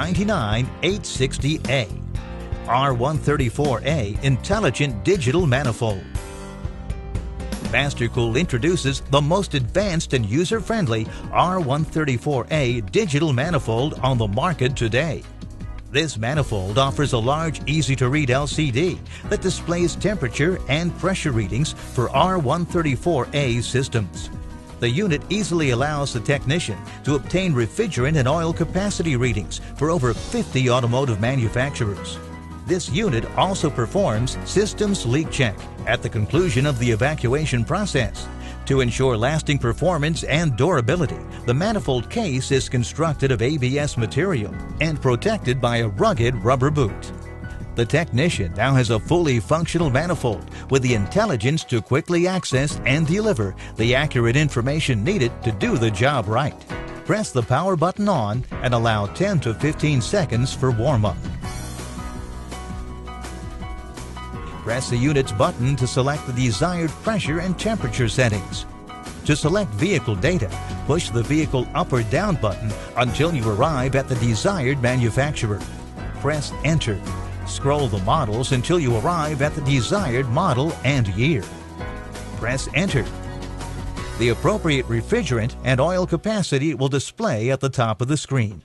R29860A. R134A Intelligent Digital Manifold. Mastercool introduces the most advanced and user-friendly R134A digital manifold on the market today. This manifold offers a large, easy-to-read LCD that displays temperature and pressure readings for R134A systems. The unit easily allows the technician to obtain refrigerant and oil capacity readings for over 50 automotive manufacturers. This unit also performs systems leak check at the conclusion of the evacuation process. To ensure lasting performance and durability, the manifold case is constructed of ABS material and protected by a rugged rubber boot. The technician now has a fully functional manifold with the intelligence to quickly access and deliver the accurate information needed to do the job right. Press the power button on and allow 10 to 15 seconds for warm-up. Press the unit's button to select the desired pressure and temperature settings. To select vehicle data, push the vehicle up or down button until you arrive at the desired manufacturer. Press Enter. Scroll the models until you arrive at the desired model and year. Press Enter. The appropriate refrigerant and oil capacity will display at the top of the screen.